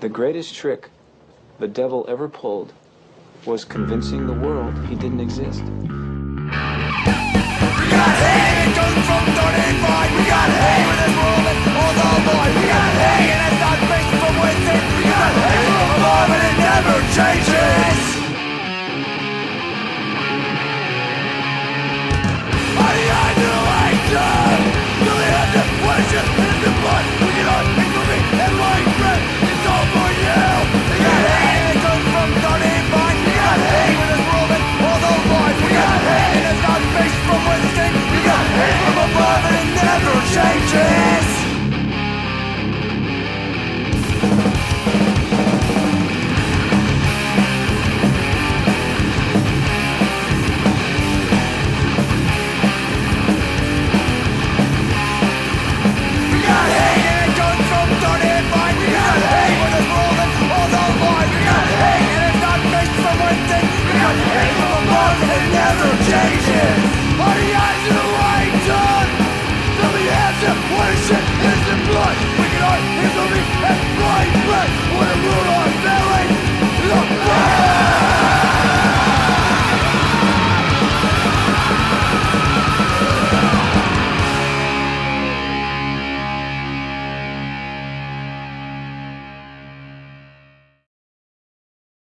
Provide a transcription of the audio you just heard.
The greatest trick the devil ever pulled was convincing the world he didn't exist. We got hate. It goes from dirty and fine. We got hay with this world and all the void. We got hate. and it's not fixed from within. We got hate hay from above and it never changes. I, I know. never changes. We got hate from dirty We got hate when it's all the We got hate and it's not from within We got hate from and never